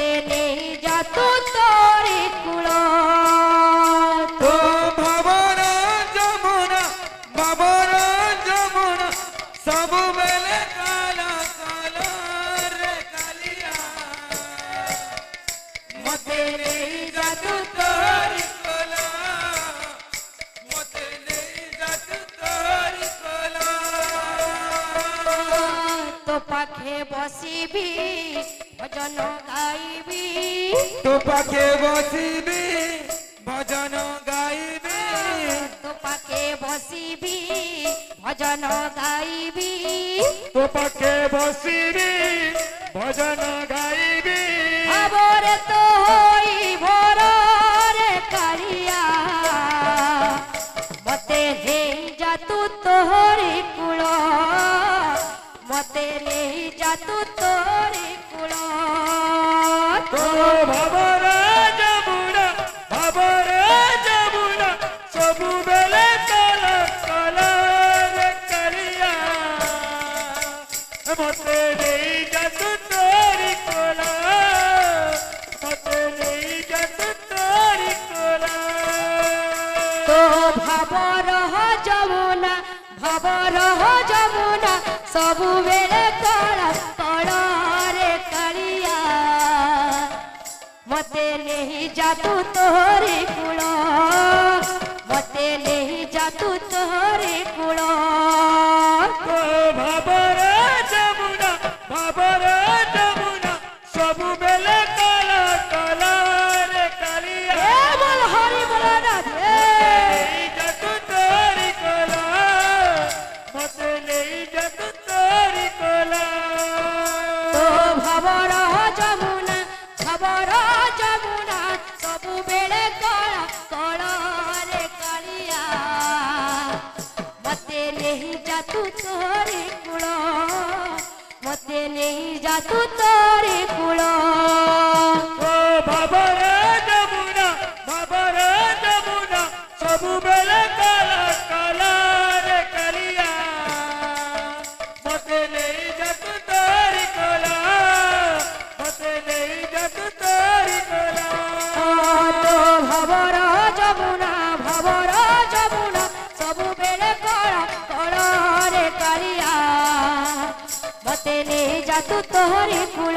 পেলে যত তোরে কুড়ো তো ভবনা যমুনা ভবনা যমুনা সবু বেলে কালা কালা রে কালিয়া মতে নেই যত তোরে কোলা মতে নেই যত তোরে কোলা তো পাখে বসিবি ভজন গাইবি তো পাখে বসিবি ভজন গাইবি তো পাখে বসিবি ভজন গাইবি তো পাখে বসিবি ভজন গাইবি খবর তো হই ভোর রে কারিয়া মতে হে যা তু তোহরি কুল মতে নেই যা তু जमुना भव रह जमुना मते नहीं जातु तोरे कुल मते नहीं जातु तोरे favor. जातू तोहरी कूल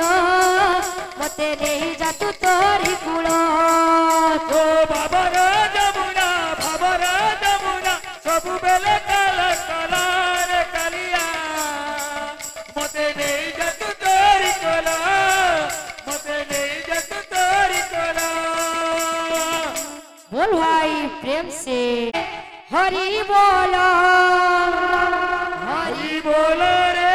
मते नहीं जातू तोहरी कूल तो बाबर जमुना बाबर जमुना सब बेले काला काला रे कालिया मते नहीं जातू तोहरी कूल मते नहीं जातू तोहरी कूल बोल भाई प्रेम से हरी बोलो हरी बोलो रे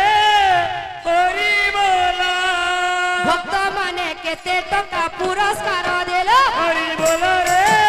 भक्त मैने के तो पुरस्कार दिल हरी बोल रे